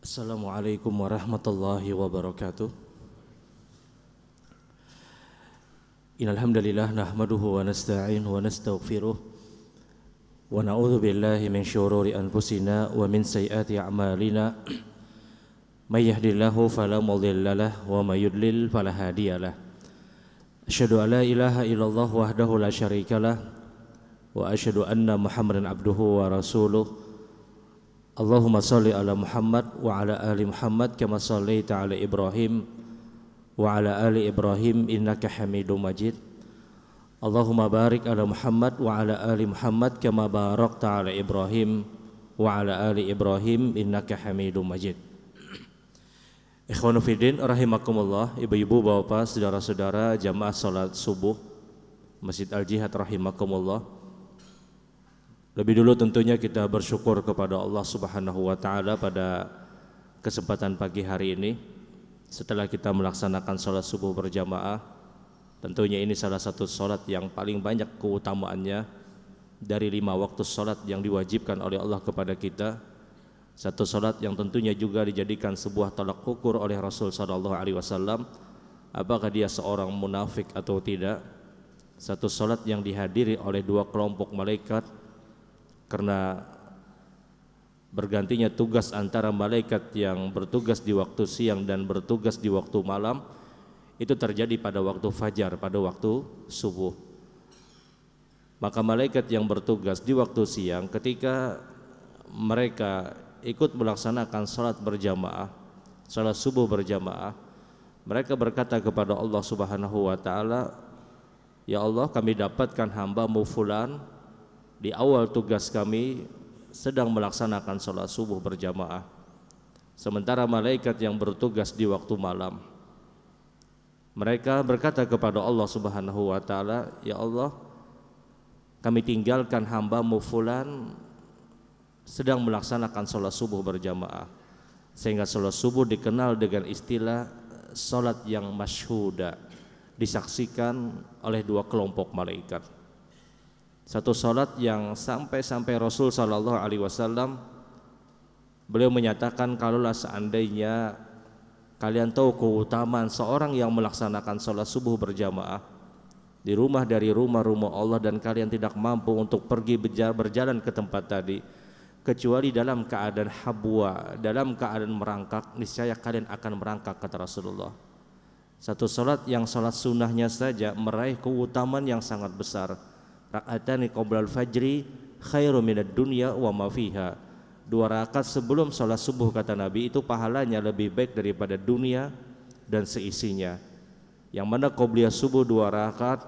Assalamualaikum warahmatullahi wabarakatuh. Innalhamdulillah nahmaduhu wa nasta'in wa nastaghfiruh wa na'udzu billahi min syururi anfusina wa min sayyiati a'malina. May yahdihillahu fala mudhillalah wa may yudlil fala hadiyalah. Asyhadu an la ilaha illallah wahdahu la syarikalah wa asyhadu anna Muhammadan abduhu wa rasuluh. Allahumma salli ala Muhammad wa ala ali Muhammad kama sallaita ala Ibrahim wa ala ali Ibrahim innaka Hamidum Majid. Allahumma barik ala Muhammad wa ala ali Muhammad kama barakta ala Ibrahim wa ala ali Ibrahim innaka Hamidum Majid. Ikhwanu fiddin rahimakumullah, ibu-ibu, bapak, saudara-saudara jamaah salat subuh Masjid Al-Jihad rahimakumullah. Lebih dulu tentunya kita bersyukur kepada Allah Subhanahu wa taala pada kesempatan pagi hari ini. Setelah kita melaksanakan sholat subuh berjamaah tentunya ini salah satu sholat yang paling banyak keutamaannya. Dari lima waktu sholat yang diwajibkan oleh Allah kepada kita satu sholat yang tentunya juga dijadikan sebuah tolak ukur oleh Rasul Sallallahu Alaihi Wasallam apakah dia seorang munafik atau tidak. Satu sholat yang dihadiri oleh dua kelompok malaikat karena bergantinya tugas antara malaikat yang bertugas di waktu siang dan bertugas di waktu malam itu terjadi pada waktu fajar, pada waktu subuh. Maka malaikat yang bertugas di waktu siang ketika mereka ikut melaksanakan sholat berjamaah, sholat subuh berjamaah, mereka berkata kepada Allah Subhanahu wa taala, "Ya Allah, kami dapatkan hamba-Mu fulan di awal tugas kami sedang melaksanakan sholat subuh berjamaah. Sementara malaikat yang bertugas di waktu malam. Mereka berkata kepada Allah subhanahu wa ta'ala ya Allah kami tinggalkan hambamu fulan sedang melaksanakan sholat subuh berjamaah. Sehingga sholat subuh dikenal dengan istilah sholat yang masyhuda disaksikan oleh dua kelompok malaikat satu salat yang sampai-sampai Rasul Shallallahu Alaihi Wasallam beliau menyatakan kalaulah seandainya kalian tahu keutamaan seorang yang melaksanakan sholat subuh berjamaah di rumah dari rumah-rumah Allah dan kalian tidak mampu untuk pergi berjalan ke tempat tadi kecuali dalam keadaan habwa dalam keadaan merangkak niscaya kalian akan merangkak kata Rasulullah. Satu sholat yang sholat sunnahnya saja meraih keutamaan yang sangat besar rakaatani qoblal fajri khairu minad dunya wa ma fiha. Dua rakaat sebelum sholat subuh kata Nabi itu pahalanya lebih baik daripada dunia dan seisinya. Yang mana qobliyah subuh dua rakaat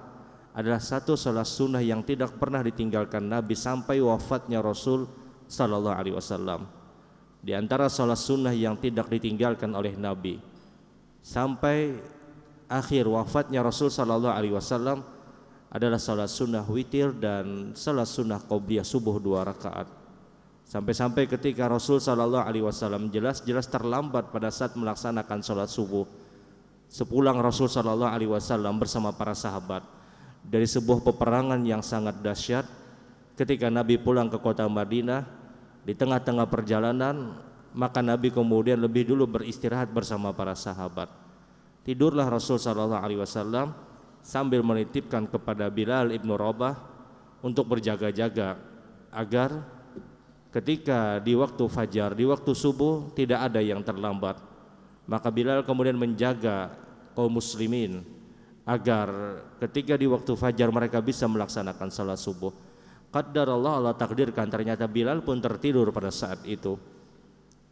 adalah satu sholat sunnah yang tidak pernah ditinggalkan Nabi sampai wafatnya Rasul Sallallahu Alaihi Wasallam. Di antara sholat sunnah yang tidak ditinggalkan oleh Nabi sampai akhir wafatnya Rasul Sallallahu Alaihi Wasallam adalah salat sunnah witir dan salat sunnah qobliyah subuh dua rakaat. Sampai-sampai ketika Rasul Shallallahu Alaihi Wasallam jelas-jelas terlambat pada saat melaksanakan salat subuh. Sepulang Rasul Shallallahu Alaihi Wasallam bersama para sahabat dari sebuah peperangan yang sangat dahsyat, ketika Nabi pulang ke kota Madinah di tengah-tengah perjalanan, maka Nabi kemudian lebih dulu beristirahat bersama para sahabat. Tidurlah Rasul Shallallahu Alaihi Wasallam sambil menitipkan kepada Bilal ibnu Rabah untuk berjaga-jaga agar ketika di waktu fajar, di waktu subuh tidak ada yang terlambat. Maka Bilal kemudian menjaga kaum muslimin agar ketika di waktu fajar mereka bisa melaksanakan salat subuh. Qaddar Allah Allah takdirkan ternyata Bilal pun tertidur pada saat itu.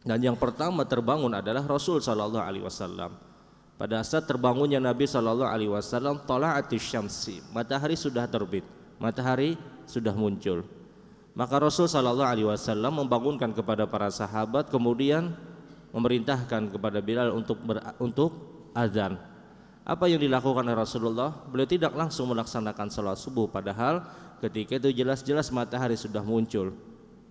Dan yang pertama terbangun adalah Rasul sallallahu alaihi wasallam. Pada saat terbangunnya Nabi Shallallahu Alaihi Wasallam, tolaatis syamsi, matahari sudah terbit, matahari sudah muncul. Maka Rasul Shallallahu Alaihi Wasallam membangunkan kepada para sahabat, kemudian memerintahkan kepada Bilal untuk ber, untuk azan. Apa yang dilakukan oleh Rasulullah? Beliau tidak langsung melaksanakan sholat subuh, padahal ketika itu jelas-jelas matahari sudah muncul.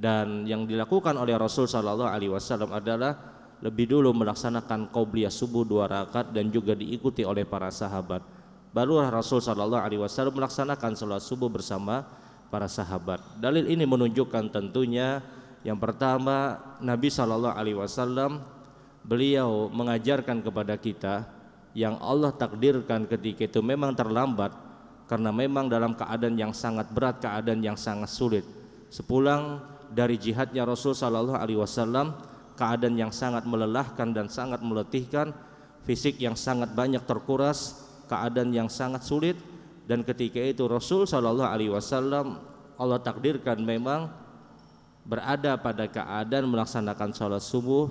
Dan yang dilakukan oleh Rasul Shallallahu Alaihi Wasallam adalah lebih dulu melaksanakan qobliyah subuh dua rakaat dan juga diikuti oleh para sahabat. Barulah Rasul Shallallahu Alaihi Wasallam melaksanakan sholat subuh bersama para sahabat. Dalil ini menunjukkan tentunya yang pertama Nabi Shallallahu Alaihi Wasallam beliau mengajarkan kepada kita yang Allah takdirkan ketika itu memang terlambat karena memang dalam keadaan yang sangat berat, keadaan yang sangat sulit. Sepulang dari jihadnya Rasul Shallallahu Alaihi Wasallam, keadaan yang sangat melelahkan dan sangat meletihkan, fisik yang sangat banyak terkuras, keadaan yang sangat sulit, dan ketika itu Rasul Shallallahu Alaihi Wasallam Allah takdirkan memang berada pada keadaan melaksanakan sholat subuh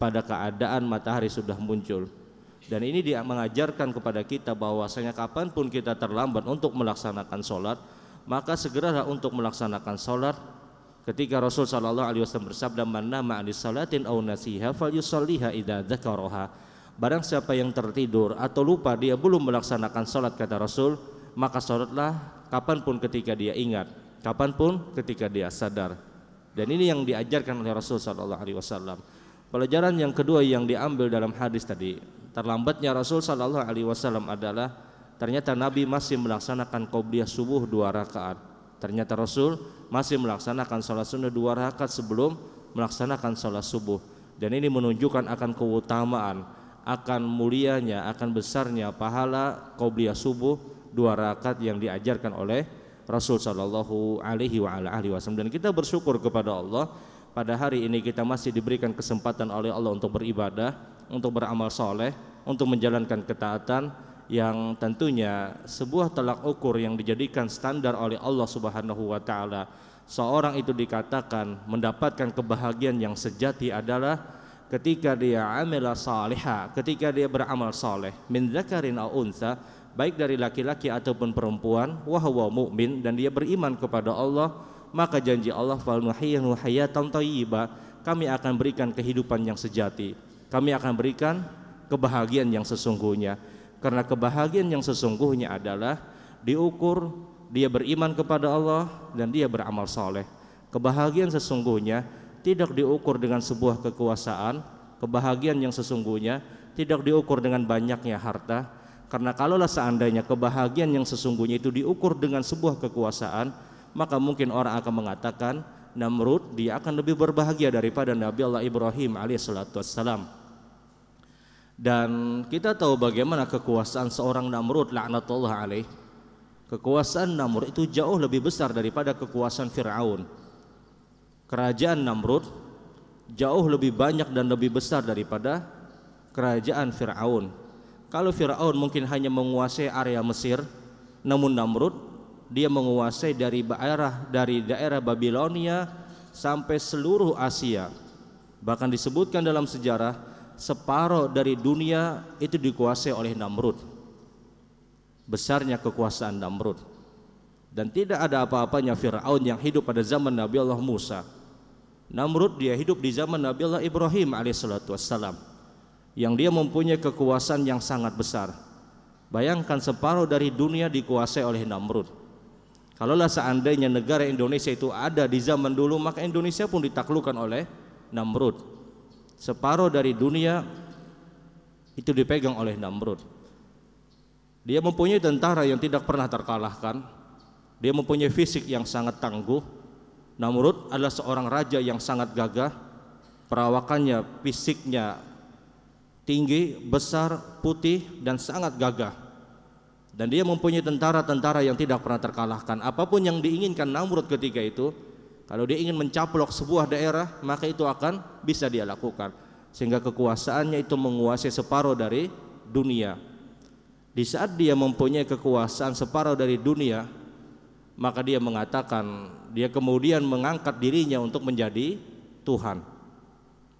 pada keadaan matahari sudah muncul. Dan ini dia mengajarkan kepada kita bahwasanya kapan pun kita terlambat untuk melaksanakan sholat maka segeralah untuk melaksanakan sholat ketika Rasul Shallallahu Alaihi Wasallam bersabda mana ma'anis salatin au nasiha fal yusalliha idza dzakaraha. Barang siapa yang tertidur atau lupa dia belum melaksanakan sholat kata Rasul maka sholatlah kapan pun ketika dia ingat kapan pun ketika dia sadar. Dan ini yang diajarkan oleh Rasul Shallallahu Alaihi Wasallam. Pelajaran yang kedua yang diambil dalam hadis tadi, terlambatnya Rasul Shallallahu Alaihi Wasallam adalah ternyata Nabi masih melaksanakan qobliyah subuh dua rakaat. Ternyata Rasul masih melaksanakan sholat sunnah dua rakaat sebelum melaksanakan sholat subuh. Dan ini menunjukkan akan keutamaan, akan mulianya, akan besarnya pahala qobliyah subuh dua rakaat yang diajarkan oleh Rasul Shallallahu Alaihi Wasallam. Dan kita bersyukur kepada Allah pada hari ini kita masih diberikan kesempatan oleh Allah untuk beribadah, untuk beramal soleh, untuk menjalankan ketaatan yang tentunya sebuah telak ukur yang dijadikan standar oleh Allah Subhanahu wa taala. Seorang itu dikatakan mendapatkan kebahagiaan yang sejati adalah ketika dia amila salihah, ketika dia beramal soleh min zakarin au unsa, baik dari laki-laki ataupun perempuan, wahwa mukmin dan dia beriman kepada Allah maka janji Allah fal nuhyihu hayatan thayyibah kami akan berikan kehidupan yang sejati kami akan berikan kebahagiaan yang sesungguhnya karena kebahagiaan yang sesungguhnya adalah diukur dia beriman kepada Allah dan dia beramal soleh kebahagiaan sesungguhnya tidak diukur dengan sebuah kekuasaan. Kebahagiaan yang sesungguhnya tidak diukur dengan banyaknya harta. Karena kalaulah seandainya kebahagiaan yang sesungguhnya itu diukur dengan sebuah kekuasaan maka mungkin orang akan mengatakan Namrud dia akan lebih berbahagia daripada Nabi Allah Ibrahim alaihissalatu wassalam. Dan kita tahu bagaimana kekuasaan seorang Namrud laknatullah alaih. Kekuasaan Namrud itu jauh lebih besar daripada kekuasaan Fir'aun. Kerajaan Namrud jauh lebih banyak dan lebih besar daripada kerajaan Fir'aun. Kalau Fir'aun mungkin hanya menguasai area Mesir, namun Namrud dia menguasai dari daerah dari daerah Babilonia sampai seluruh Asia. Bahkan disebutkan dalam sejarah separuh dari dunia itu dikuasai oleh Namrud. Besarnya kekuasaan Namrud. Dan tidak ada apa-apanya Firaun yang hidup pada zaman Nabi Allah Musa. Namrud dia hidup di zaman Nabi Allah Ibrahim alaihissalatu wassalam. Yang dia mempunyai kekuasaan yang sangat besar. Bayangkan separuh dari dunia dikuasai oleh Namrud. Kalaulah seandainya negara Indonesia itu ada di zaman dulu, maka Indonesia pun ditaklukkan oleh Namrud. Separuh dari dunia itu dipegang oleh Namrud. Dia mempunyai tentara yang tidak pernah terkalahkan. Dia mempunyai fisik yang sangat tangguh. Namrud adalah seorang raja yang sangat gagah. Perawakannya, fisiknya tinggi, besar, putih dan sangat gagah dan dia mempunyai tentara-tentara yang tidak pernah terkalahkan. Apa pun yang diinginkan Namrud ketika itu, kalau dia ingin mencaplok sebuah daerah, maka itu akan bisa dia lakukan. Sehingga kekuasaannya itu menguasai separuh dari dunia. Di saat dia mempunyai kekuasaan separuh dari dunia, maka dia mengatakan, dia kemudian mengangkat dirinya untuk menjadi Tuhan.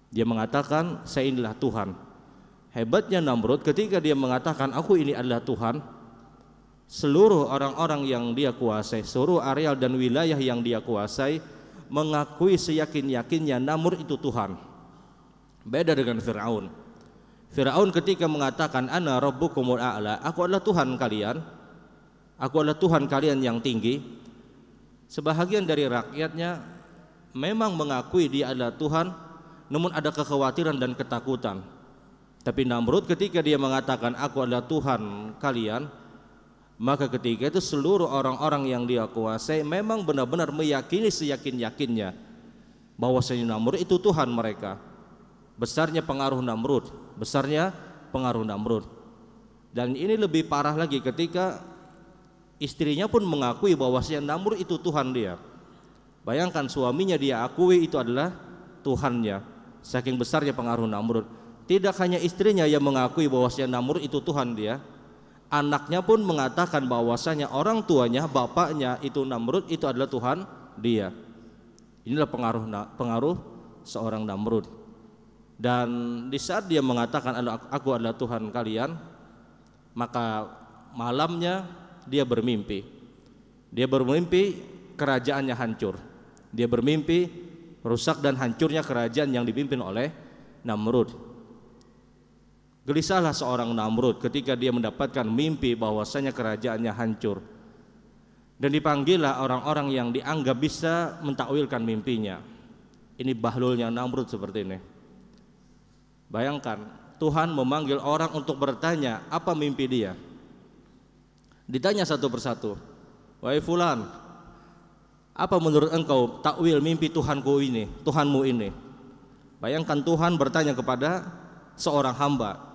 Dia mengatakan, saya inilah Tuhan. Hebatnya Namrud ketika dia mengatakan, aku ini adalah Tuhan, seluruh orang-orang yang dia kuasai, seluruh areal dan wilayah yang dia kuasai mengakui seyakin-yakinnya Namrud itu Tuhan. Beda dengan Firaun. Firaun ketika mengatakan ana rabbukumul a'la, aku adalah Tuhan kalian. Aku adalah Tuhan kalian yang tinggi. Sebahagian dari rakyatnya memang mengakui dia adalah Tuhan, namun ada kekhawatiran dan ketakutan. Tapi Namrud ketika dia mengatakan aku adalah Tuhan kalian, maka ketika itu seluruh orang-orang yang dia kuasai memang benar-benar meyakini seyakin-yakinnya bahwa Namrud itu Tuhan mereka Besarnya pengaruh Namrud, besarnya pengaruh Namrud. Dan ini lebih parah lagi ketika istrinya pun mengakui bahwa Namrud itu Tuhan dia. Bayangkan suaminya dia akui itu adalah Tuhannya. Saking besarnya pengaruh Namrud. Tidak hanya istrinya yang mengakui bahwa Namrud itu Tuhan dia, anaknya pun mengatakan bahwasanya orang tuanya, bapaknya itu Namrud itu adalah Tuhan dia. Inilah pengaruh pengaruh seorang Namrud. Dan di saat dia mengatakan aku adalah Tuhan kalian, maka malamnya dia bermimpi. Dia bermimpi kerajaannya hancur. Dia bermimpi rusak dan hancurnya kerajaan yang dipimpin oleh Namrud. Gelisahlah seorang Namrud ketika dia mendapatkan mimpi bahwasanya kerajaannya hancur dan dipanggillah orang-orang yang dianggap bisa mentakwilkan mimpinya. Ini bahlulnya Namrud seperti ini. Bayangkan, Tuhan memanggil orang untuk bertanya apa mimpi dia. Ditanya satu persatu. Wahai fulan, apa menurut engkau takwil mimpi Tuhanku ini, Tuhanmu ini? Bayangkan Tuhan bertanya kepada seorang hamba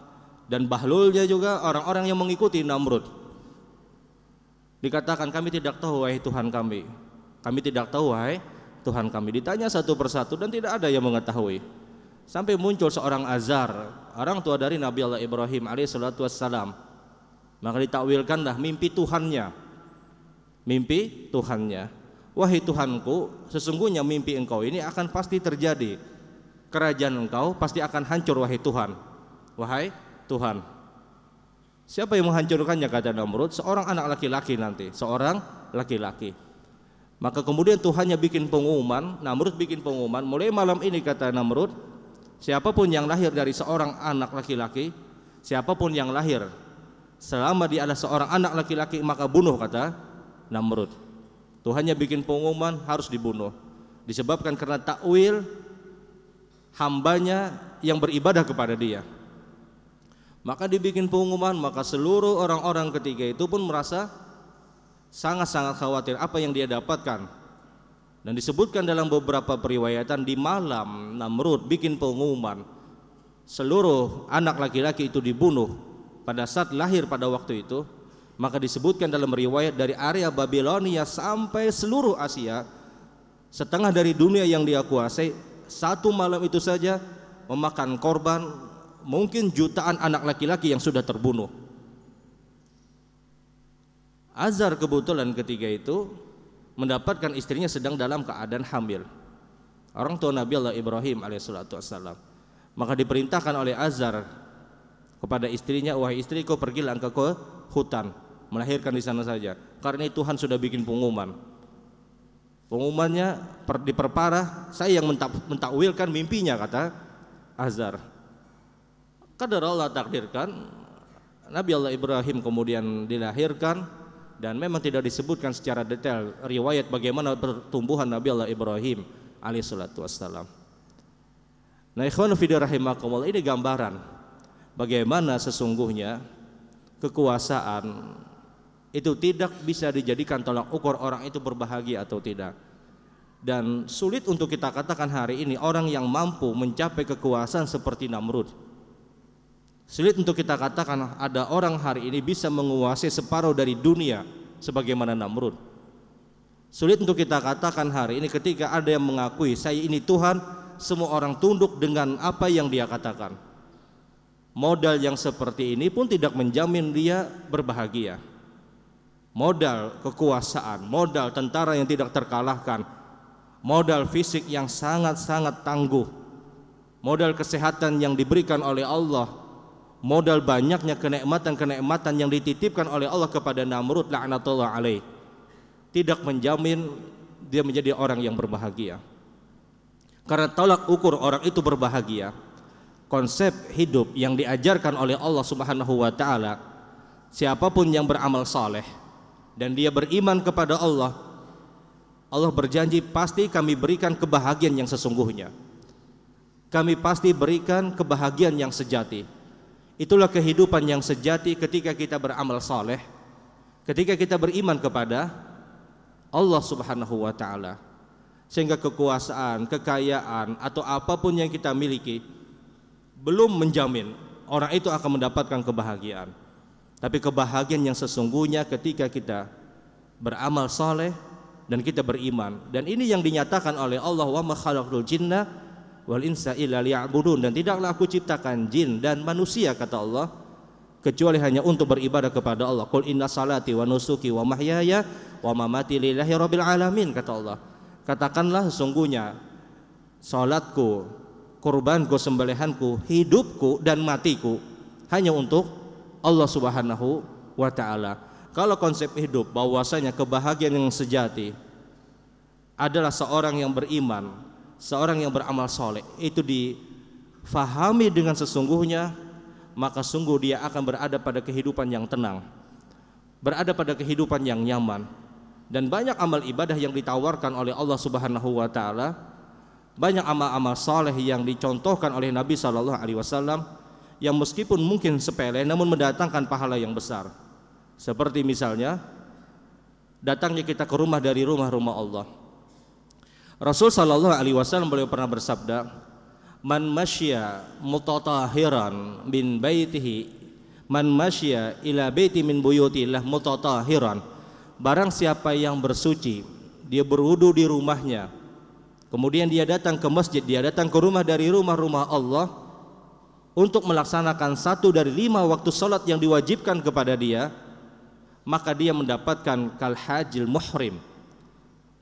dan bahlulnya juga orang-orang yang mengikuti Namrud Dikatakan kami tidak tahu wahai Tuhan kami. Kami tidak tahu wahai Tuhan kami. Ditanya satu persatu dan tidak ada yang mengetahui. Sampai muncul seorang Azar, orang tua dari Nabi Allah Ibrahim alaihissalatu wassalam. Maka ditakwilkanlah mimpi Tuhannya. Mimpi Tuhannya. Wahai Tuhanku, sesungguhnya mimpi engkau ini akan pasti terjadi. Kerajaan engkau pasti akan hancur wahai Tuhan. Wahai Tuhan. Siapa yang menghancurkannya kata Namrud? Seorang anak laki-laki nanti, seorang laki-laki. Maka kemudian Tuhannya bikin pengumuman, Namrud bikin pengumuman, mulai malam ini kata Namrud, siapa pun yang lahir dari seorang anak laki-laki, siapa pun yang lahir selama dia adalah seorang anak laki-laki maka bunuh kata Namrud. Tuhannya bikin pengumuman harus dibunuh. Disebabkan karena takwil hambanya yang beribadah kepada dia. Maka dibikin pengumuman, maka seluruh orang-orang ketiga itu pun merasa sangat-sangat khawatir apa yang dia dapatkan. Dan disebutkan dalam beberapa periwayatan di malam Namrud bikin pengumuman seluruh anak laki-laki itu dibunuh pada saat lahir pada waktu itu. Maka disebutkan dalam riwayat dari area Babilonia sampai seluruh Asia setengah dari dunia yang dia kuasai satu malam itu saja memakan korban mungkin jutaan anak laki-laki yang sudah terbunuh. Azar kebetulan ketiga itu mendapatkan istrinya sedang dalam keadaan hamil. Orang tua Nabi Allah Ibrahim alaihissalam. Maka diperintahkan oleh Azar kepada istrinya, wahai istriku pergilah engkau ke hutan melahirkan di sana saja. Karena Tuhan sudah bikin pengumuman. Pengumumannya diperparah, saya yang mentakwilkan mimpinya kata Azar. Kadar Allah takdirkan Nabi Allah Ibrahim kemudian dilahirkan dan memang tidak disebutkan secara detail riwayat bagaimana pertumbuhan Nabi Allah Ibrahim alaihissalatu wassalam. Nah ikhwan rahimakumullah ini gambaran bagaimana sesungguhnya kekuasaan itu tidak bisa dijadikan tolak ukur orang itu berbahagia atau tidak. Dan sulit untuk kita katakan hari ini orang yang mampu mencapai kekuasaan seperti Namrud Sulit untuk kita katakan ada orang hari ini bisa menguasai separuh dari dunia sebagaimana Namrud. Sulit untuk kita katakan hari ini ketika ada yang mengakui saya ini Tuhan, semua orang tunduk dengan apa yang dia katakan. Modal yang seperti ini pun tidak menjamin dia berbahagia. Modal kekuasaan, modal tentara yang tidak terkalahkan, modal fisik yang sangat-sangat tangguh, modal kesehatan yang diberikan oleh Allah modal banyaknya kenikmatan-kenikmatan yang dititipkan oleh Allah kepada Namrud laknatullah alaih tidak menjamin dia menjadi orang yang berbahagia. Karena tolak ukur orang itu berbahagia, konsep hidup yang diajarkan oleh Allah Subhanahu wa taala, siapa pun yang beramal saleh dan dia beriman kepada Allah, Allah berjanji pasti kami berikan kebahagiaan yang sesungguhnya. Kami pasti berikan kebahagiaan yang sejati Itulah kehidupan yang sejati ketika kita beramal saleh, ketika kita beriman kepada Allah Subhanahu wa taala. Sehingga kekuasaan, kekayaan atau apa pun yang kita miliki belum menjamin orang itu akan mendapatkan kebahagiaan. Tapi kebahagiaan yang sesungguhnya ketika kita beramal soleh dan kita beriman. Dan ini yang dinyatakan oleh Allah wa ma khalaqul jinna wal insa illa liya'budun dan tidaklah aku ciptakan jin dan manusia kata Allah kecuali hanya untuk beribadah kepada Allah. Qul inna salati wa nusuki wa mahyaya wa mamati lillahi rabbil alamin kata Allah. Katakanlah sesungguhnya salatku, kurbanku, sembelihanku, hidupku dan matiku hanya untuk Allah Subhanahu wa taala. Kalau konsep hidup bahwasanya kebahagiaan yang sejati adalah seorang yang beriman, seorang yang beramal soleh itu difahami dengan sesungguhnya maka sungguh dia akan berada pada kehidupan yang tenang berada pada kehidupan yang nyaman dan banyak amal ibadah yang ditawarkan oleh Allah Subhanahu wa taala banyak amal-amal soleh yang dicontohkan oleh Nabi Shallallahu alaihi wasallam yang meskipun mungkin sepele namun mendatangkan pahala yang besar. Seperti misalnya datangnya kita ke rumah dari rumah-rumah Allah Rasul sallallahu alaihi wasallam beliau pernah bersabda, "Man masya mutatahiran min baitihi, man masya ila baiti min buyutillah mutatahiran." Barang siapa yang bersuci, dia berwudu di rumahnya. Kemudian dia datang ke masjid, dia datang ke rumah dari rumah-rumah Allah untuk melaksanakan satu dari lima waktu salat yang diwajibkan kepada dia, maka dia mendapatkan kal hajil muhrim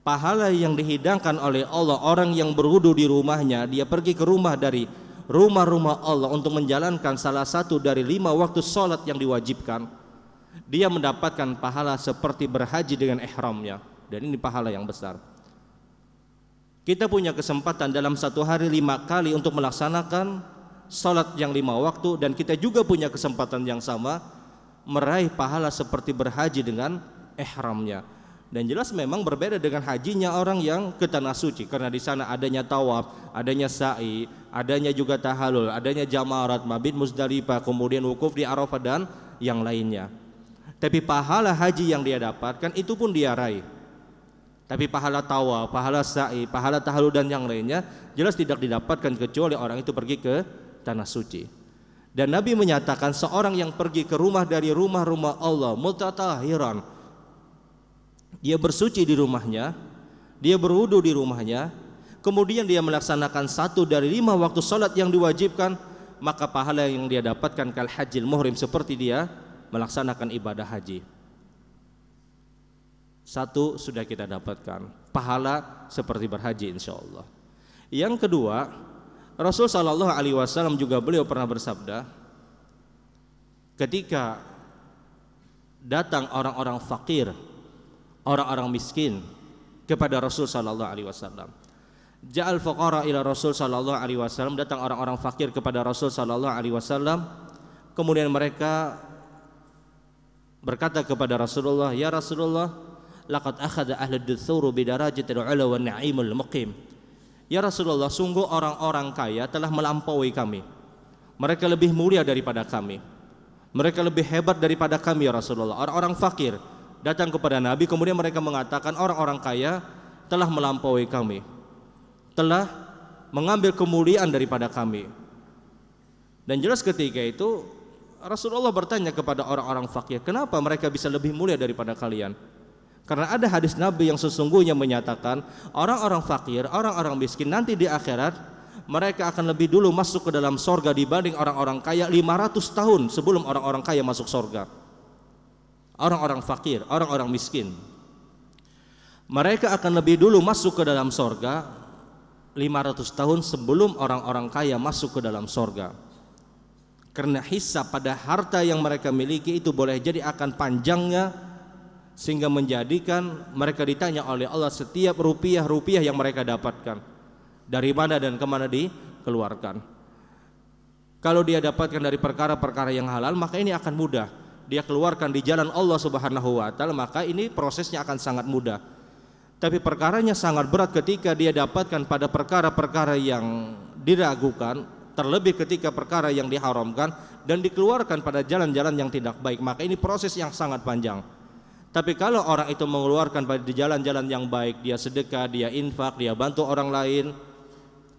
pahala yang dihidangkan oleh Allah orang yang berwudu di rumahnya dia pergi ke rumah dari rumah-rumah Allah untuk menjalankan salah satu dari lima waktu sholat yang diwajibkan. Dia mendapatkan pahala seperti berhaji dengan ihramnya. Dan ini pahala yang besar. Kita punya kesempatan dalam satu hari lima kali untuk melaksanakan sholat yang lima waktu. Dan kita juga punya kesempatan yang sama meraih pahala seperti berhaji dengan ihramnya dan jelas memang berbeda dengan hajinya orang yang ke tanah suci karena di sana adanya tawaf, adanya sa'i, adanya juga tahalul, adanya jamarat, mabit Muzdalifah, kemudian wukuf di Arafah dan yang lainnya. Tapi pahala haji yang dia dapatkan itu pun dia raih. Tapi pahala tawaf, pahala sa'i, pahala tahalul dan yang lainnya jelas tidak didapatkan kecuali orang itu pergi ke tanah suci. Dan Nabi menyatakan seorang yang pergi ke rumah dari rumah-rumah Allah mutatahiran dia bersuci di rumahnya, dia berwudu di rumahnya, kemudian dia melaksanakan satu dari lima waktu sholat yang diwajibkan, maka pahala yang dia dapatkan kal hajil muhrim seperti dia melaksanakan ibadah haji. Satu sudah kita dapatkan, pahala seperti berhaji insya Allah. Yang kedua, Rasul Shallallahu Alaihi Wasallam juga beliau pernah bersabda, ketika datang orang-orang fakir orang-orang miskin kepada Rasul sallallahu alaihi wasallam. Ja'al faqara ila Rasul sallallahu alaihi wasallam datang orang-orang fakir kepada Rasul sallallahu alaihi wasallam. Kemudian mereka berkata kepada Rasulullah ya Rasulullah laqad akhadha ahli duthuru bidarajatil ula wa na'imul muqim. Ya Rasulullah sungguh orang-orang kaya telah melampaui kami. Mereka lebih mulia daripada kami. Mereka lebih hebat daripada kami ya Rasulullah. Orang-orang fakir datang kepada Nabi kemudian mereka mengatakan orang-orang kaya telah melampaui kami telah mengambil kemuliaan daripada kami. Dan jelas ketika itu Rasulullah bertanya kepada orang-orang fakir kenapa mereka bisa lebih mulia daripada kalian? Karena ada hadis Nabi yang sesungguhnya menyatakan orang-orang fakir, orang-orang miskin nanti di akhirat mereka akan lebih dulu masuk ke dalam sorga dibanding orang-orang kaya 500 tahun sebelum orang-orang kaya masuk sorga orang-orang fakir, orang-orang miskin. Mereka akan lebih dulu masuk ke dalam sorga 500 tahun sebelum orang-orang kaya masuk ke dalam sorga. Karena hisab pada harta yang mereka miliki itu boleh jadi akan panjangnya sehingga menjadikan mereka ditanya oleh Allah setiap rupiah-rupiah yang mereka dapatkan dari mana dan ke mana dikeluarkan. Kalau dia dapatkan dari perkara-perkara yang halal maka ini akan mudah dia keluarkan di jalan Allah Subhanahu wa taala maka ini prosesnya akan sangat mudah. Tapi perkaranya sangat berat ketika dia dapatkan pada perkara-perkara yang diragukan, terlebih ketika perkara yang diharamkan dan dikeluarkan pada jalan-jalan yang tidak baik, maka ini proses yang sangat panjang. Tapi kalau orang itu mengeluarkan pada jalan-jalan yang baik, dia sedekah, dia infak, dia bantu orang lain,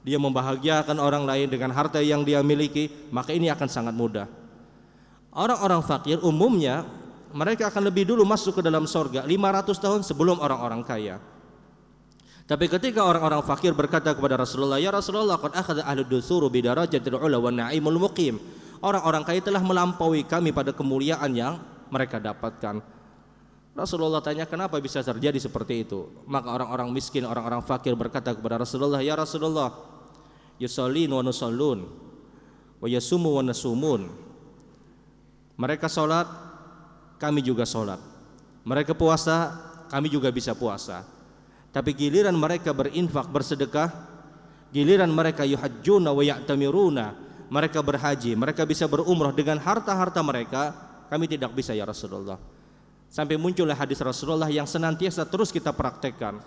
dia membahagiakan orang lain dengan harta yang dia miliki, maka ini akan sangat mudah. Orang-orang fakir umumnya mereka akan lebih dulu masuk ke dalam sorga 500 tahun sebelum orang-orang kaya. Tapi ketika orang-orang fakir berkata kepada Rasulullah, "Ya Rasulullah, qad akhadha ahlu dusuru bi darajatil ula wa na'imul muqim." Orang-orang kaya telah melampaui kami pada kemuliaan yang mereka dapatkan. Rasulullah tanya kenapa bisa terjadi seperti itu Maka orang-orang miskin, orang-orang fakir berkata kepada Rasulullah Ya Rasulullah Yusallin wa nusallun Wa yasumu wa nasumun Mereka sholat Kami juga sholat. Mereka puasa Kami juga bisa puasa. Tapi giliran mereka berinfak, bersedekah Giliran mereka yuhajjuna wa ya'tamiruna Mereka berhaji Mereka bisa berumrah dengan harta-harta mereka Kami tidak bisa ya Rasulullah. Sampai muncullah hadis Rasulullah yang senantiasa terus kita praktekkan.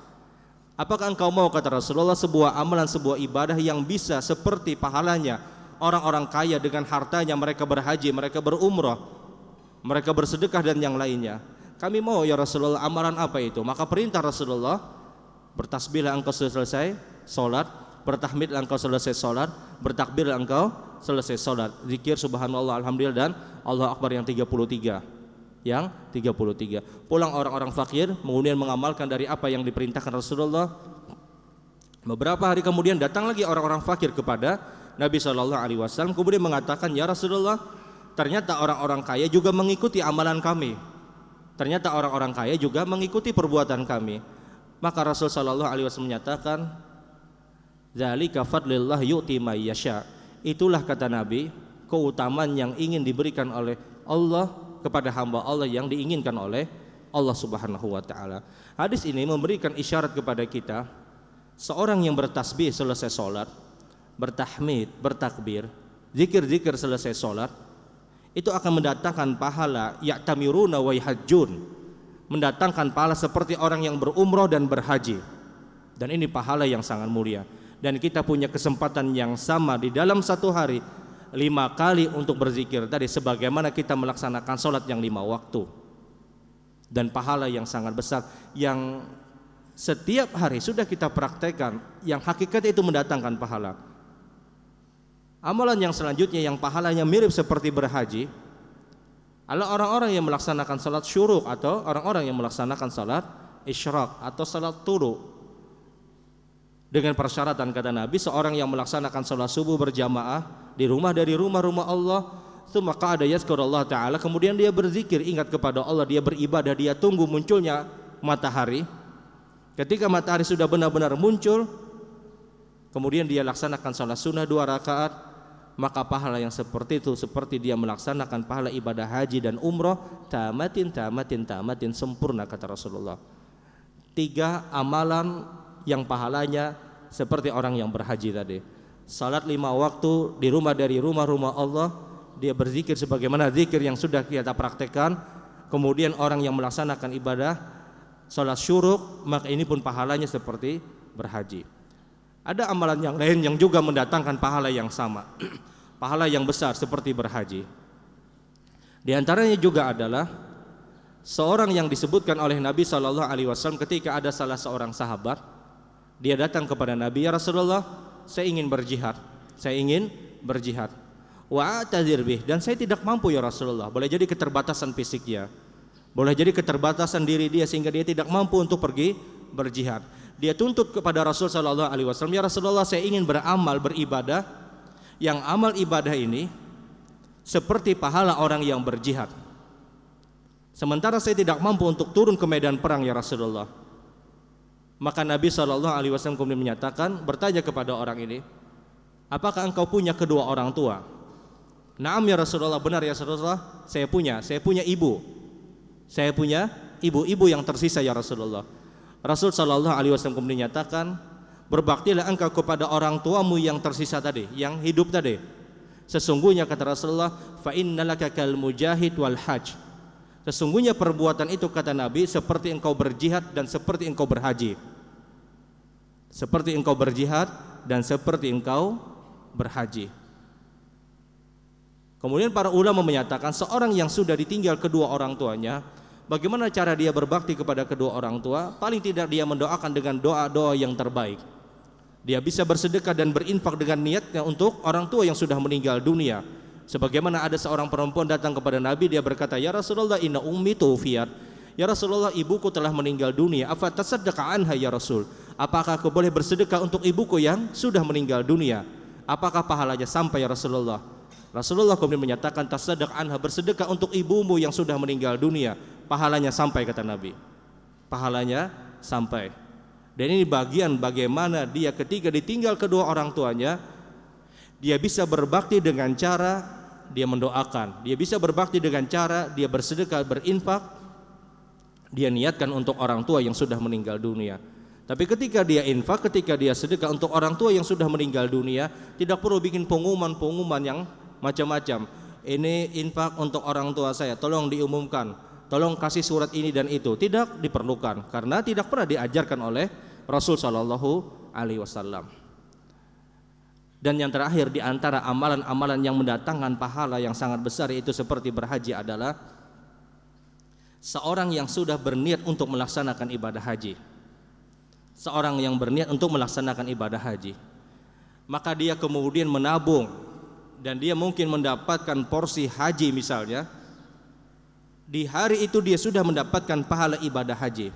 Apakah engkau mau kata Rasulullah sebuah amalan, sebuah ibadah yang bisa seperti pahalanya orang-orang kaya dengan hartanya mereka berhaji, mereka berumrah, mereka bersedekah dan yang lainnya. Kami mau ya Rasulullah amalan apa itu? Maka perintah Rasulullah bertasbihlah engkau selesai solat, bertahmidlah engkau selesai solat, bertakbirlah engkau selesai solat. Zikir subhanallah alhamdulillah dan Allah Akbar yang 33 yang 33. Pulang orang-orang fakir kemudian mengamalkan dari apa yang diperintahkan Rasulullah. Beberapa hari kemudian datang lagi orang-orang fakir kepada Nabi Shallallahu Alaihi Wasallam kemudian mengatakan ya Rasulullah ternyata orang-orang kaya juga mengikuti amalan kami. Ternyata orang-orang kaya juga mengikuti perbuatan kami. Maka Rasul Shallallahu Alaihi Wasallam menyatakan Zalika fadlillah yu'ti yasha. Itulah kata Nabi keutamaan yang ingin diberikan oleh Allah kepada hamba Allah yang diinginkan oleh Allah Subhanahu wa taala. Hadis ini memberikan isyarat kepada kita seorang yang bertasbih selesai sholat, bertahmid, bertakbir, zikir-zikir selesai sholat, itu akan mendatangkan pahala ya'tamiruna wa yahajjun, mendatangkan pahala seperti orang yang berumroh dan berhaji. Dan ini pahala yang sangat mulia. Dan kita punya kesempatan yang sama di dalam satu hari lima kali untuk berzikir tadi sebagaimana kita melaksanakan sholat yang lima waktu dan pahala yang sangat besar yang setiap hari sudah kita praktekkan yang hakikat itu mendatangkan pahala amalan yang selanjutnya yang pahalanya mirip seperti berhaji adalah orang-orang yang melaksanakan sholat syuruk atau orang-orang yang melaksanakan sholat isyraq atau sholat turu dengan persyaratan kata Nabi seorang yang melaksanakan sholat subuh berjamaah di rumah dari rumah-rumah Allah maka ada Allah taala kemudian dia berzikir ingat kepada Allah dia beribadah dia tunggu munculnya matahari. Ketika matahari sudah benar-benar muncul kemudian dia laksanakan salat sunnah dua rakaat maka pahala yang seperti itu seperti dia melaksanakan pahala ibadah haji dan umroh tamatin tamatin tamatin sempurna kata Rasulullah. Tiga amalan yang pahalanya seperti orang yang berhaji tadi. Salat lima waktu di rumah dari rumah-rumah Allah dia berzikir sebagaimana zikir yang sudah kita praktekkan. Kemudian orang yang melaksanakan ibadah salat syuruk maka ini pun pahalanya seperti berhaji ada amalan yang lain yang juga mendatangkan pahala yang sama pahala yang besar seperti berhaji di antaranya juga adalah seorang yang disebutkan oleh Nabi Shallallahu Alaihi Wasallam ketika ada salah seorang sahabat dia datang kepada Nabi ya Rasulullah saya ingin berjihad. Saya ingin berjihad. Wa bih dan saya tidak mampu ya Rasulullah. Boleh jadi keterbatasan fisiknya. Boleh jadi keterbatasan diri dia sehingga dia tidak mampu untuk pergi berjihad. Dia tuntut kepada Rasul sallallahu alaihi wasallam, "Ya Rasulullah, saya ingin beramal, beribadah yang amal ibadah ini seperti pahala orang yang berjihad. Sementara saya tidak mampu untuk turun ke medan perang ya Rasulullah. Maka Nabi Shallallahu Alaihi Wasallam kemudian menyatakan bertanya kepada orang ini, apakah engkau punya kedua orang tua? Naam ya Rasulullah, benar ya Rasulullah, saya punya, saya punya ibu, saya punya ibu-ibu yang tersisa ya Rasulullah. Rasul Shallallahu Alaihi Wasallam kemudian menyatakan, berbaktilah engkau kepada orang tuamu yang tersisa tadi, yang hidup tadi. Sesungguhnya kata Rasulullah, fa innalaka kal mujahid wal hajj Sesungguhnya perbuatan itu kata Nabi seperti engkau berjihad dan seperti engkau berhaji. Seperti engkau berjihad dan seperti engkau berhaji. Kemudian para ulama menyatakan seorang yang sudah ditinggal kedua orang tuanya, bagaimana cara dia berbakti kepada kedua orang tua? Paling tidak dia mendoakan dengan doa-doa yang terbaik. Dia bisa bersedekah dan berinfak dengan niatnya untuk orang tua yang sudah meninggal dunia. Sebagaimana ada seorang perempuan datang kepada Nabi dia berkata, "Ya Rasulullah, inna ummi tuwfiyat." Ya Rasulullah, ibuku telah meninggal dunia. Apa tasaddaqa anha ya Rasul? Apakah aku boleh bersedekah untuk ibuku yang sudah meninggal dunia? Apakah pahalanya sampai ya Rasulullah? Rasulullah kemudian menyatakan tasaddaq anha bersedekah untuk ibumu yang sudah meninggal dunia. Pahalanya sampai kata Nabi. Pahalanya sampai. Dan ini bagian bagaimana dia ketika ditinggal kedua orang tuanya, dia bisa berbakti dengan cara dia mendoakan, dia bisa berbakti dengan cara dia bersedekah, berinfak, dia niatkan untuk orang tua yang sudah meninggal dunia. Tapi ketika dia infak, ketika dia sedekah untuk orang tua yang sudah meninggal dunia, tidak perlu bikin pengumuman-pengumuman yang macam-macam. Ini infak untuk orang tua saya, tolong diumumkan, tolong kasih surat ini dan itu. Tidak diperlukan karena tidak pernah diajarkan oleh Rasul Shallallahu Alaihi Wasallam. Dan yang terakhir di antara amalan-amalan yang mendatangkan pahala yang sangat besar itu seperti berhaji adalah seorang yang sudah berniat untuk melaksanakan ibadah haji. Seorang yang berniat untuk melaksanakan ibadah haji, maka dia kemudian menabung dan dia mungkin mendapatkan porsi haji misalnya. Di hari itu dia sudah mendapatkan pahala ibadah haji.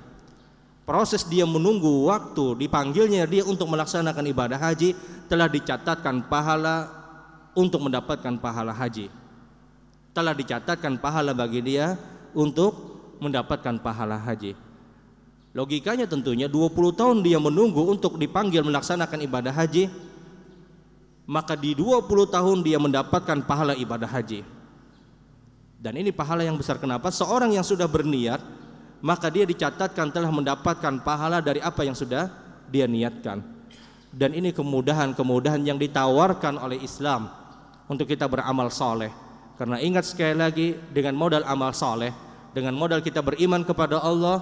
Proses dia menunggu waktu dipanggilnya dia untuk melaksanakan ibadah haji telah dicatatkan pahala untuk mendapatkan pahala haji. Telah dicatatkan pahala bagi dia untuk mendapatkan pahala haji. Logikanya tentunya 20 tahun dia menunggu untuk dipanggil melaksanakan ibadah haji maka di 20 tahun dia mendapatkan pahala ibadah haji dan ini pahala yang besar kenapa seorang yang sudah berniat maka dia dicatatkan telah mendapatkan pahala dari apa yang sudah dia niatkan. Dan ini kemudahan-kemudahan yang ditawarkan oleh Islam untuk kita beramal soleh. Karena ingat sekali lagi dengan modal amal soleh, dengan modal kita beriman kepada Allah,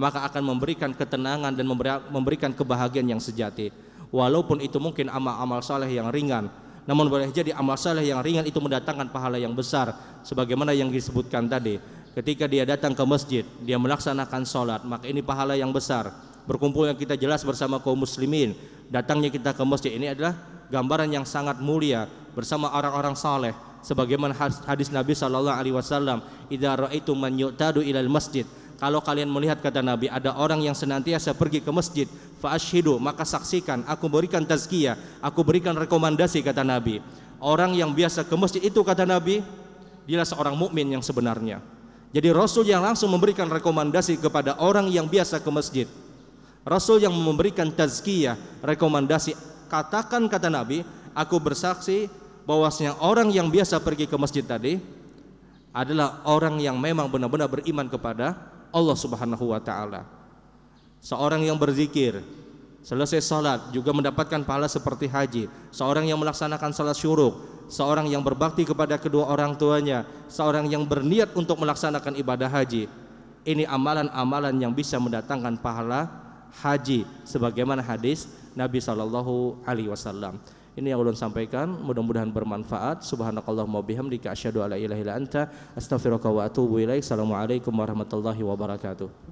maka akan memberikan ketenangan dan memberikan kebahagiaan yang sejati. Walaupun itu mungkin amal-amal soleh yang ringan, namun boleh jadi amal soleh yang ringan itu mendatangkan pahala yang besar, sebagaimana yang disebutkan tadi ketika dia datang ke masjid, dia melaksanakan sholat, maka ini pahala yang besar. Berkumpulnya kita jelas bersama kaum muslimin, datangnya kita ke masjid ini adalah gambaran yang sangat mulia bersama orang-orang saleh. Sebagaimana hadis Nabi Shallallahu Alaihi Wasallam, "Idza raaitum man yu'tadu ilal masjid." Kalau kalian melihat kata Nabi ada orang yang senantiasa pergi ke masjid, faashhidu maka saksikan, aku berikan tazkiyah, aku berikan rekomendasi kata Nabi. Orang yang biasa ke masjid itu kata Nabi, dialah seorang mukmin yang sebenarnya. Jadi Rasul yang langsung memberikan rekomendasi kepada orang yang biasa ke masjid. Rasul yang memberikan tazkiyah, rekomendasi. Katakan kata Nabi, aku bersaksi bahwasanya orang yang biasa pergi ke masjid tadi adalah orang yang memang benar-benar beriman kepada Allah Subhanahu wa taala. Seorang yang berzikir, selesai salat juga mendapatkan pahala seperti haji. Seorang yang melaksanakan salat syuruk seorang yang berbakti kepada kedua orang tuanya, seorang yang berniat untuk melaksanakan ibadah haji. Ini amalan-amalan yang bisa mendatangkan pahala haji sebagaimana hadis Nabi Shallallahu alaihi wasallam. Ini yang ulun sampaikan, mudah-mudahan bermanfaat. Subhanakallahumma bihamdika asyhadu alla ilaha illa anta astaghfiruka wa atubu ilaik. Assalamualaikum warahmatullahi wabarakatuh.